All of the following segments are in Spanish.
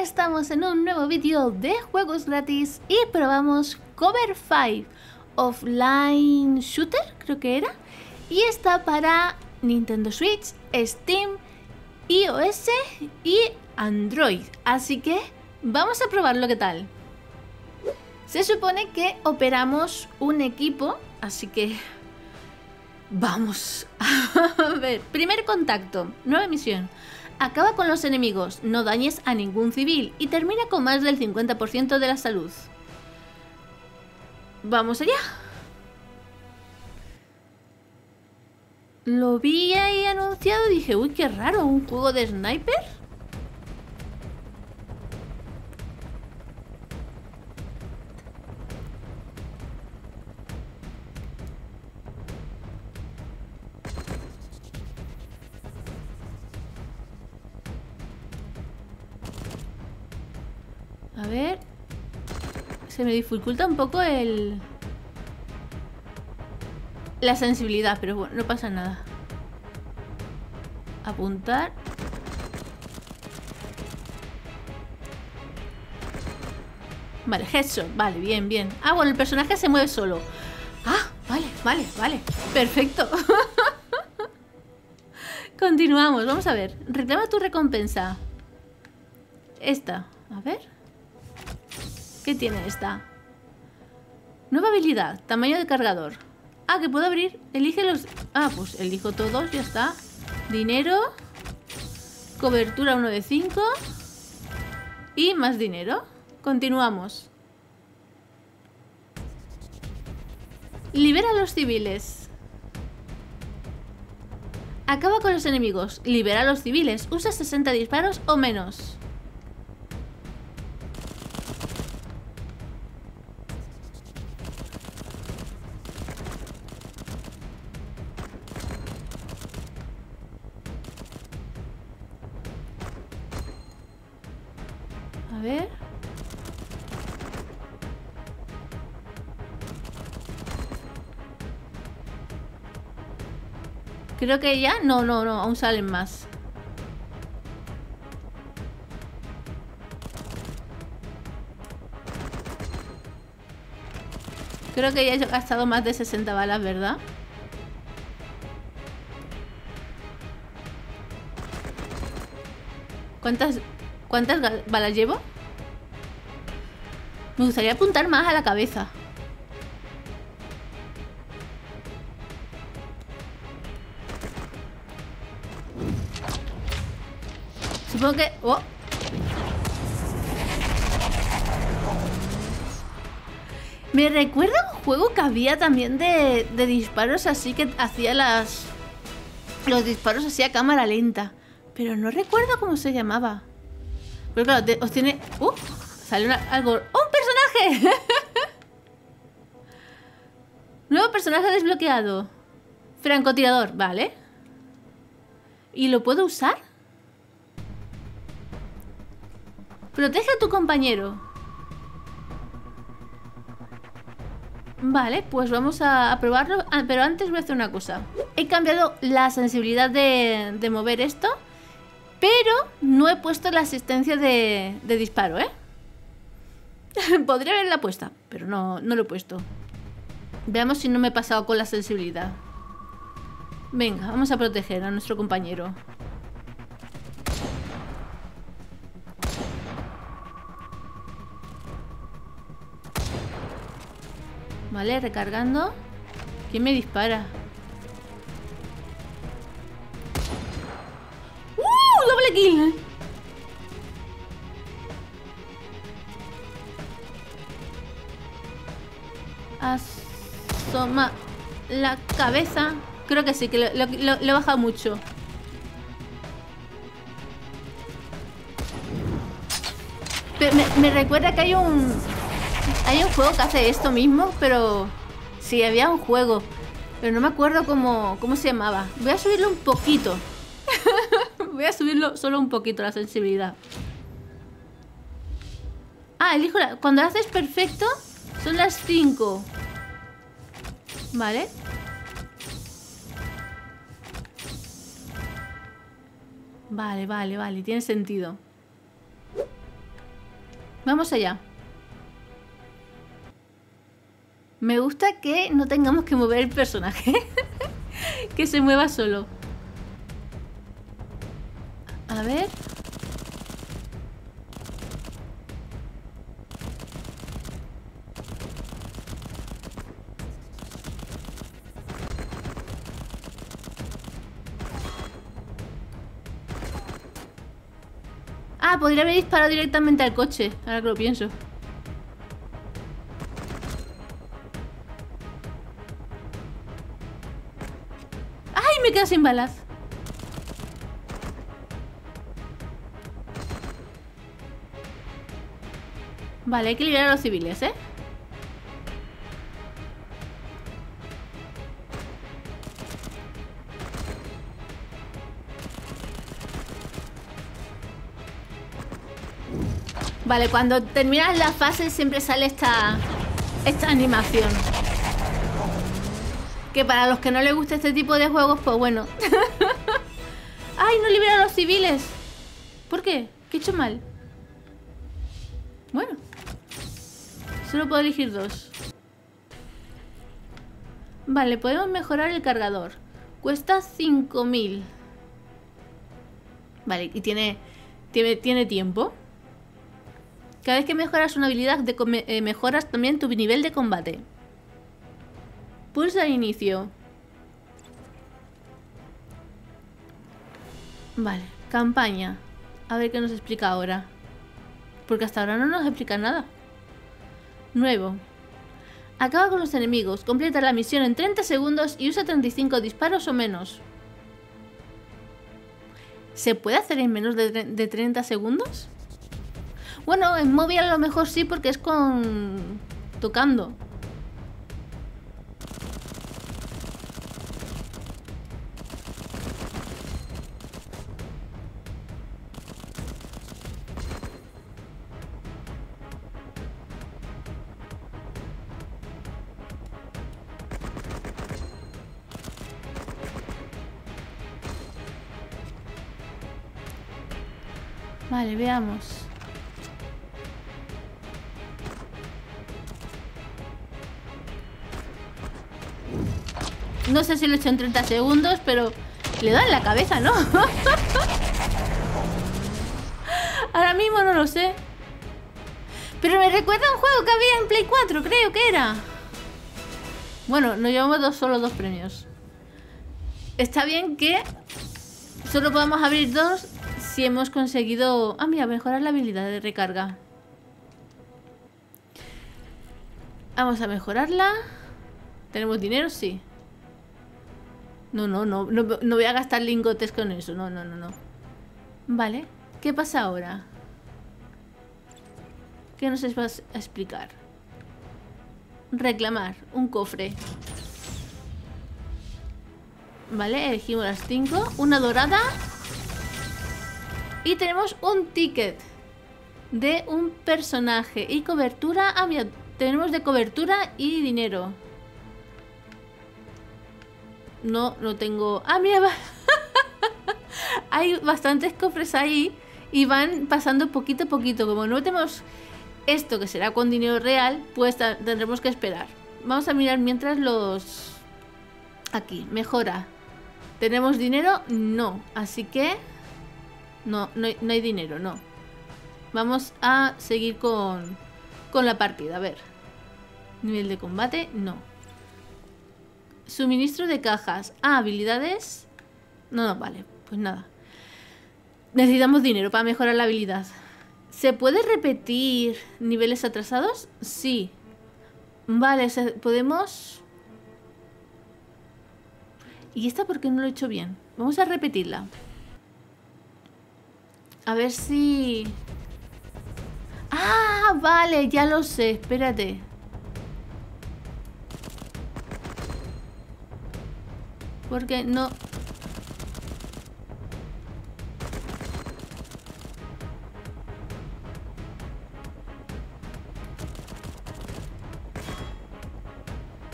Estamos en un nuevo vídeo de juegos gratis y probamos Cover 5 Offline Shooter, creo que era y está para Nintendo Switch, Steam, iOS y Android así que vamos a probarlo qué tal se supone que operamos un equipo, así que vamos a ver. Primer contacto, nueva misión. Acaba con los enemigos, no dañes a ningún civil y termina con más del 50% de la salud. Vamos allá. Lo vi ahí anunciado y dije, uy, qué raro, un juego de sniper. A ver. Se me dificulta un poco el... La sensibilidad, pero bueno, no pasa nada. Apuntar. Vale, headshot. Vale, bien, bien. Ah, bueno, el personaje se mueve solo. Ah, vale, vale, vale. Perfecto. Continuamos, vamos a ver. Reclama tu recompensa. Esta. A ver. ¿Qué tiene esta? Nueva habilidad, tamaño de cargador. Ah, que puedo abrir. Elige los... Ah, pues elijo todos, ya está. Dinero. Cobertura 1 de 5. Y más dinero. Continuamos. Libera a los civiles. Acaba con los enemigos. Libera a los civiles. Usa 60 disparos o menos. Creo que ya... No, no, no. Aún salen más. Creo que ya he gastado más de 60 balas, ¿verdad? ¿Cuántas, cuántas balas llevo? Me gustaría apuntar más a la cabeza. Supongo que... Oh. Me recuerda un juego que había también de, disparos así que hacía las... Los disparos así a cámara lenta. Pero no recuerdo cómo se llamaba. Pero claro, os tiene... ¡Uh! Sale algo... ¡Un personaje! Nuevo personaje desbloqueado. Francotirador, vale. ¿Y lo puedo usar? Protege a tu compañero. Vale, pues vamos a, probarlo. Ah, pero antes voy a hacer una cosa. He cambiado la sensibilidad de, mover esto. Pero no he puesto la asistencia de, de disparo, ¿eh? Podría haberla puesta, pero no, no lo he puesto. Veamos si no me he pasado con la sensibilidad. Venga, vamos a proteger a nuestro compañero. Vale, recargando. ¿Quién me dispara? ¡Uh! ¡Doble kill! Asoma la cabeza. Creo que sí, que lo, he bajado mucho. me, recuerda que hay un... Hay un juego que hace esto mismo, pero... Sí, había un juego. Pero no me acuerdo cómo, cómo se llamaba. Voy a subirlo un poquito. Voy a subirlo solo un poquito la sensibilidad. Ah, elijo la... Cuando haces perfecto, son las 5. Vale. Vale, vale, vale. Tiene sentido. Vamos allá. Me gusta que no tengamos que mover el personaje. que se mueva solo. A ver. Ah, podría haber disparado directamente al coche, ahora que lo pienso. Sin balas! Vale, hay que liberar a los civiles, ¿eh? Vale, cuando terminas la fase siempre sale esta, esta animación. Que para los que no les gusta este tipo de juegos, pues bueno. ¡Ay, no libera a los civiles! ¿Por qué? ¿Qué he hecho mal? Bueno. Solo puedo elegir dos. Vale, podemos mejorar el cargador. Cuesta 5.000. Vale, y tiene, tiene, tiene tiempo. Cada vez que mejoras una habilidad, eh, mejoras también tu nivel de combate. Pulsa inicio. Vale, campaña. A ver qué nos explica ahora. Porque hasta ahora no nos explica nada. Nuevo. Acaba con los enemigos. Completa la misión en 30 segundos y usa 35 disparos o menos. ¿Se puede hacer en menos de, de 30 segundos? Bueno, en móvil a lo mejor sí porque es con... tocando. Vale, veamos. No sé si lo he hecho en 30 segundos, pero le da en la cabeza, ¿no? Ahora mismo no lo sé. Pero me recuerda a un juego que había en Play 4, creo que era. Bueno, nos llevamos dos, solo dos premios. Está bien que solo podamos abrir dos si hemos conseguido... Ah, mira, mejorar la habilidad de recarga. Vamos a mejorarla. ¿Tenemos dinero? Sí. No, no, no, no, voy a gastar lingotes con eso. No, no, no, no. Vale. ¿Qué pasa ahora? ¿Qué nos vas a explicar? Reclamar. Un cofre. Vale, elegimos las cinco. Una dorada. Y tenemos un ticket de un personaje. Y cobertura. Ah, mira, tenemos de cobertura y dinero. No, no tengo... ¡Ah, mira! Hay bastantes cofres ahí y van pasando poquito a poquito. Como no tenemos esto que será con dinero real, pues tendremos que esperar. Vamos a mirar mientras los... Aquí, mejora. ¿Tenemos dinero? No. Así que... No, no hay, dinero, no. Vamos a seguir con, con la partida. A ver. Nivel de combate, no. Suministro de cajas. Ah, habilidades. No, no, vale. Pues nada. Necesitamos dinero para mejorar la habilidad. ¿Se puede repetir niveles atrasados? Sí. Vale, podemos... ¿Y esta por qué no lo he hecho bien? Vamos a repetirla. A ver si... Ah, vale, ya lo sé. Espérate. Porque no...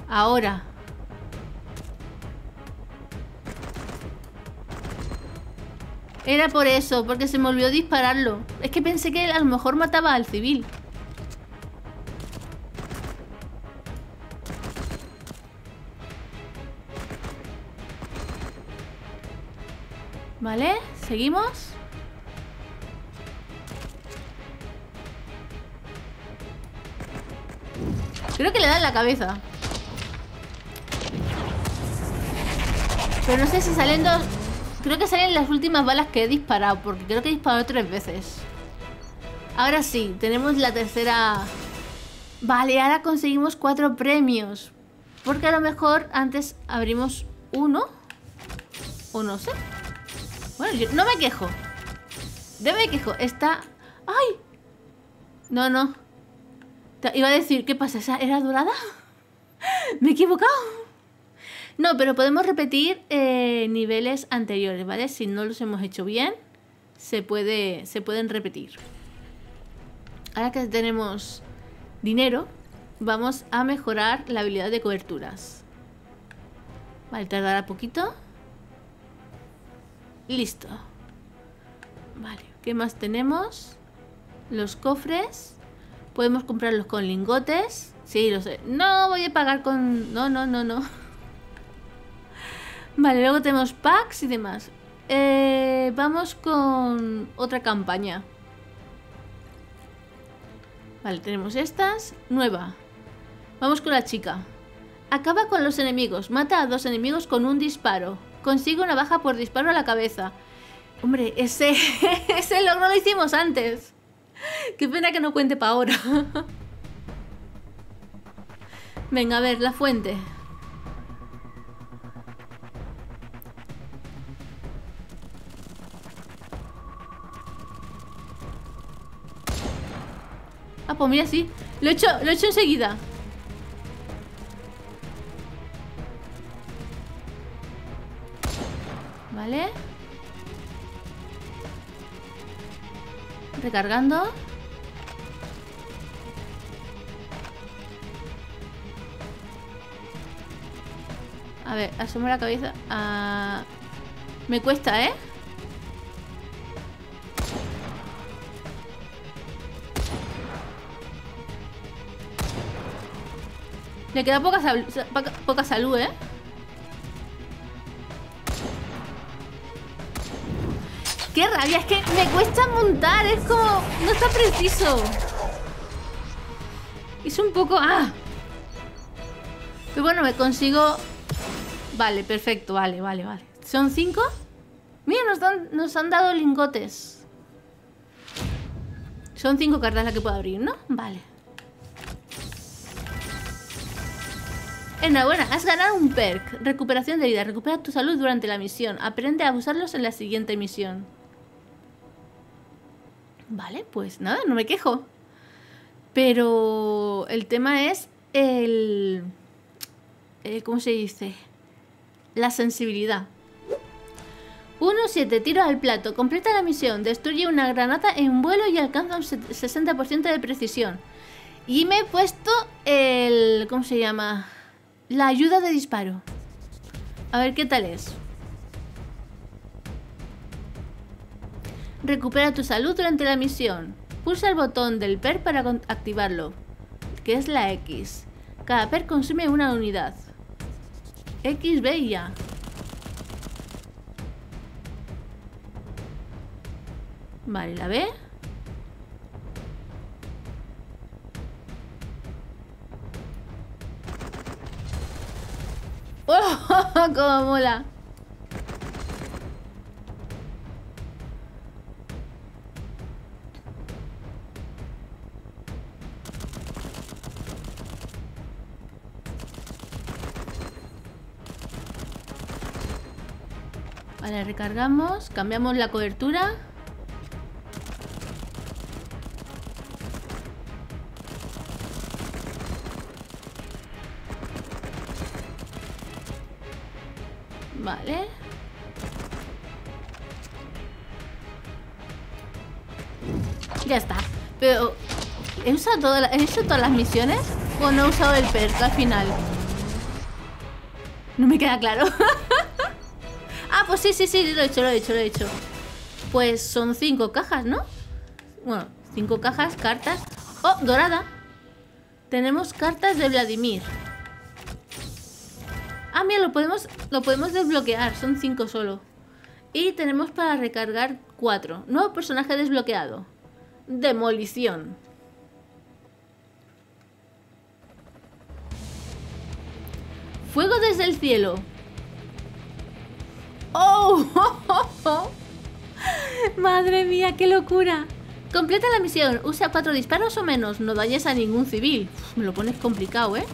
Ahora. Era por eso, porque se me olvidó dispararlo. Es que pensé que a lo mejor mataba al civil. Vale, seguimos. Creo que le da en la cabeza. Pero no sé si salen dos... Creo que salen las últimas balas que he disparado, porque creo que he disparado tres veces. Ahora sí, tenemos la tercera... Vale, ahora conseguimos cuatro premios. Porque a lo mejor antes abrimos uno. O no sé. Bueno, yo no me quejo. No me quejo. Está... ¡Ay! No, no. Iba a decir, ¿qué pasa? ¿Esa ¿Era dorada? ¿Me he equivocado? No, pero podemos repetir eh, niveles anteriores, ¿vale? Si no los hemos hecho bien, se, puede, se pueden repetir. Ahora que tenemos dinero, vamos a mejorar la habilidad de coberturas. Vale, tardará poquito. Listo. Vale, ¿qué más tenemos? Los cofres. Podemos comprarlos con lingotes. Sí, lo sé. No voy a pagar con... No, no, no, no. Vale, luego tenemos packs y demás. Eh, vamos con otra campaña. Vale, tenemos estas. Nueva. Vamos con la chica. Acaba con los enemigos. Mata a dos enemigos con un disparo. Consigue una baja por disparo a la cabeza. Hombre, ese, ese logro lo hicimos antes. Qué pena que no cuente para ahora. Venga, a ver, la fuente. Ah, pues mira, sí. Lo he hecho, lo he hecho enseguida. Vale. Recargando. A ver, asomo la cabeza. Ah, me cuesta, ¿eh? Le queda poca, poca salud, ¿eh? ¡Qué rabia! Es que me cuesta montar. Es como... No está preciso. Es un poco... ¡Ah! Pero bueno, me consigo... Vale, perfecto. Vale, vale, vale. ¿Son cinco? Mira, nos, nos han dado lingotes. Son cinco cartas las que puedo abrir, ¿no? Vale. Enhorabuena, has ganado un perk. Recuperación de vida. Recupera tu salud durante la misión. Aprende a usarlos en la siguiente misión. Vale, pues nada, no me quejo. Pero el tema es el... Eh, ¿Cómo se dice? La sensibilidad. 1-7, tiro al plato. Completa la misión. Destruye una granada en vuelo y alcanza un 60% de precisión. Y me he puesto el... ¿Cómo se llama? La ayuda de disparo. A ver qué tal es. Recupera tu salud durante la misión. Pulsa el botón del PER para activarlo, que es la X. Cada PER consume una unidad. X, B y. Vale, la B. ¡Cómo mola! Vale, recargamos, cambiamos la cobertura. Vale. Ya está. Pero, ¿he usado, todas ¿he hecho todas las misiones? ¿O no he usado el perk al final? No me queda claro. ah, pues sí, sí, sí, lo he hecho, lo he hecho, lo he hecho. Pues son cinco cajas, ¿no? Bueno, cinco cajas, cartas. ¡Oh, dorada! Tenemos cartas de Vladimir. Mira, lo podemos, lo podemos desbloquear. Son cinco solo. Y tenemos para recargar cuatro. Nuevo personaje desbloqueado. Demolición. Fuego desde el cielo. ¡Oh! ¡Madre mía, qué locura! Completa la misión. Usa cuatro disparos o menos. No dañes a ningún civil. me lo pones complicado, ¿eh?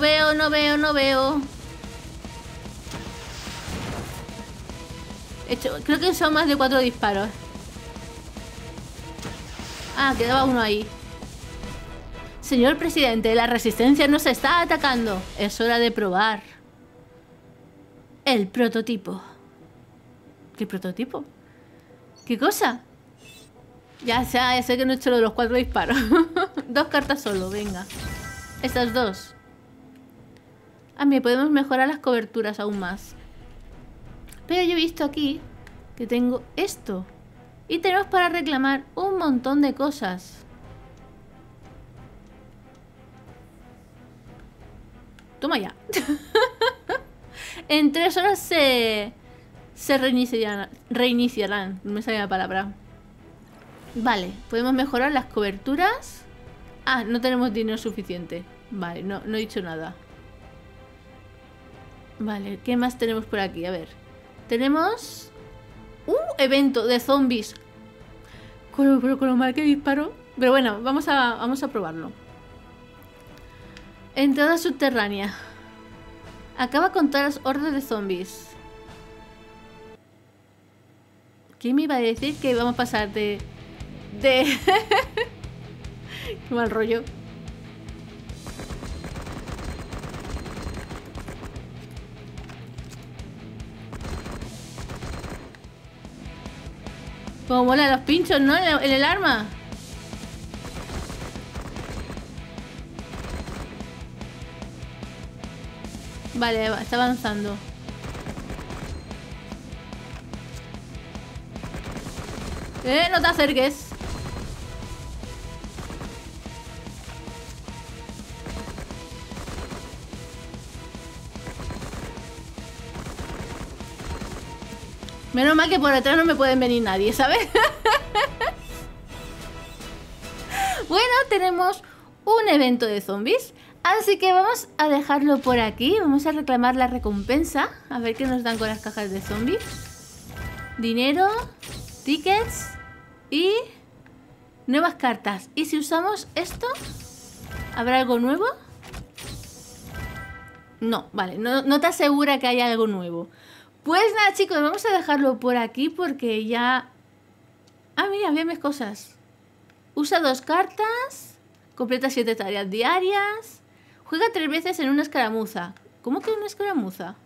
No veo, no veo, no veo. Hecho, creo que son más de cuatro disparos. Ah, quedaba uno ahí. Señor presidente, la resistencia nos está atacando. Es hora de probar. El prototipo. ¿Qué prototipo? ¿Qué cosa? Ya sé, ya sé que no he hecho los cuatro disparos. dos cartas solo, venga. Estas dos. Mí podemos mejorar las coberturas aún más. Pero yo he visto aquí que tengo esto. Y tenemos para reclamar un montón de cosas. Toma ya. en tres horas se, se reiniciarán, reiniciarán. No me sale la palabra. Vale, podemos mejorar las coberturas. Ah, no tenemos dinero suficiente. Vale, no, no he dicho nada. Vale, ¿qué más tenemos por aquí? A ver. Tenemos... ¡Uh! Evento de zombies. Con lo, con lo mal que disparo. Pero bueno, vamos a, vamos a probarlo. Entrada subterránea. Acaba con todas las hordas de zombies. ¿Quién me iba a decir que vamos a pasar de... De... Qué mal rollo. Como mola los pinchos, ¿no? En el, arma. Vale, está avanzando. Eh, no te acerques. Que por detrás no me pueden venir nadie, ¿sabes? bueno, tenemos un evento de zombies. Así que vamos a dejarlo por aquí. Vamos a reclamar la recompensa. A ver qué nos dan con las cajas de zombies. Dinero, tickets y nuevas cartas. ¿Y si usamos esto? ¿Habrá algo nuevo? No, vale, no, no te asegura que haya algo nuevo. Pues nada, chicos, vamos a dejarlo por aquí porque ya... Ah, mira, vean mis cosas. Usa dos cartas, completa siete tareas diarias, juega tres veces en una escaramuza. ¿Cómo que una escaramuza?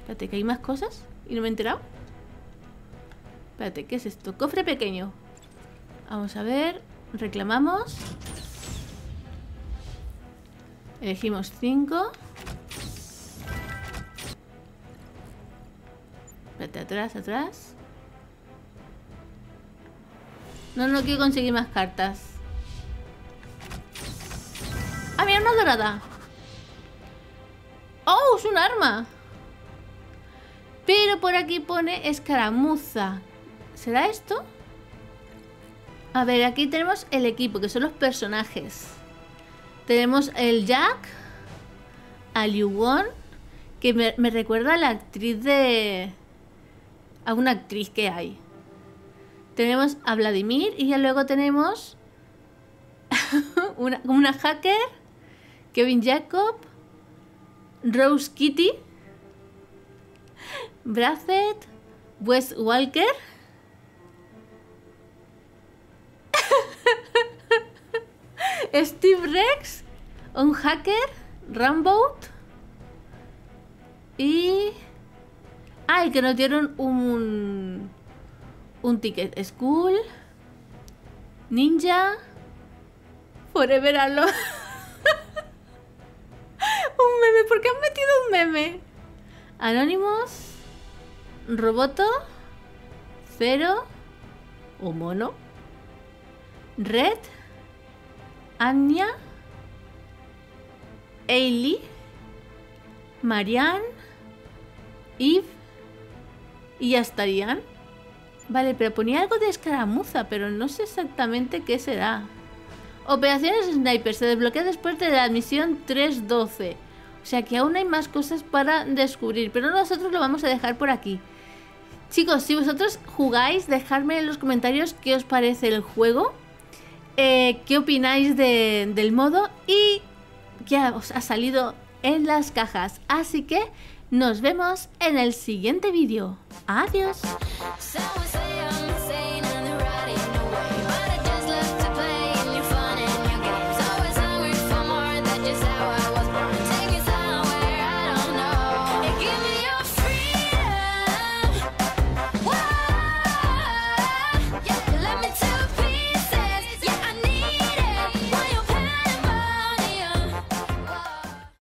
Espérate, que hay más cosas y no me he enterado. Espérate, ¿qué es esto? Cofre pequeño. Vamos a ver, reclamamos. Elegimos cinco atrás, atrás. No, no quiero conseguir más cartas. ¡Ah, mira, una dorada! ¡Oh, es un arma! Pero por aquí pone escaramuza. ¿Será esto? A ver, aquí tenemos el equipo, que son los personajes. Tenemos el Jack, a Liu Won, que me recuerda a la actriz de a una actriz que hay. Tenemos a Vladimir y ya luego tenemos una, una hacker, Kevin Jacob, Rose Kitty, Brazzet, Wes Walker. Steve Rex, un hacker, Rambo y Ay, que nos dieron un... Un ticket. School. Ninja. Forever Alone. un meme. ¿Por qué han metido un meme? Anónimos, Roboto, Cero o Mono, Red, Anya, Ailey, Marianne, Eve y ya estarían. Vale, pero ponía algo de escaramuza, pero no sé exactamente qué será. Operaciones Sniper se desbloquea después de la misión 312. O sea que aún hay más cosas para descubrir, pero nosotros lo vamos a dejar por aquí. Chicos, si vosotros jugáis, dejadme en los comentarios qué os parece el juego, eh, qué opináis del modo y qué os ha salido en las cajas. Así que nos vemos en el siguiente vídeo. Adiós.